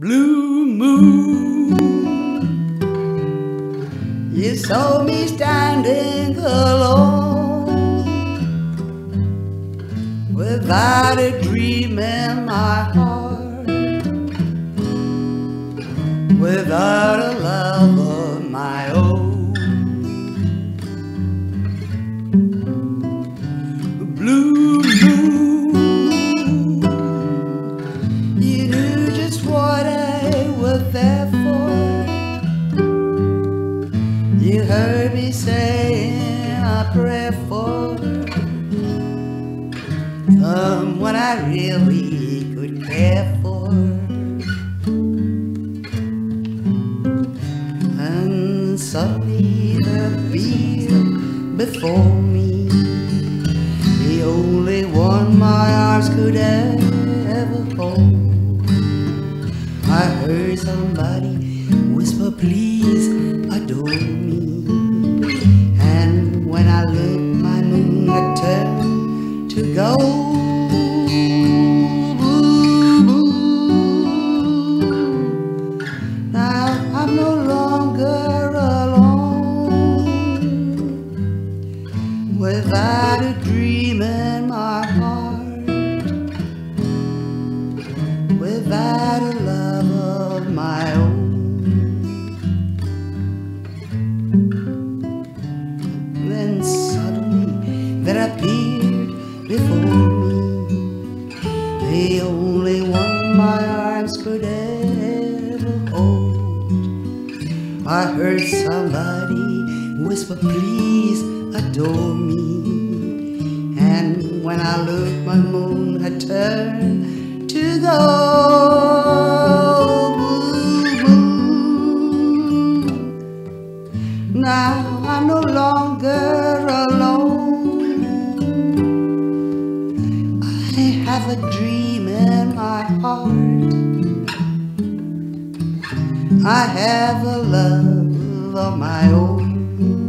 Blue moon, you saw me standing alone without a dream in my heart, without a love of my own. Heard me saying a prayer for someone I really could care for. And suddenly the being before me, the only one my arms could ever hold. I heard somebody whisper, please adore me. Turned to gold. Now I'm no longer alone without a dream in my heart, without a love of my own. Then suddenly there appeared I heard somebody whisper, please adore me. And when I looked, my moon had turned to gold. Now I'm no longer alone. I have a dream in my heart. I have a love of my own.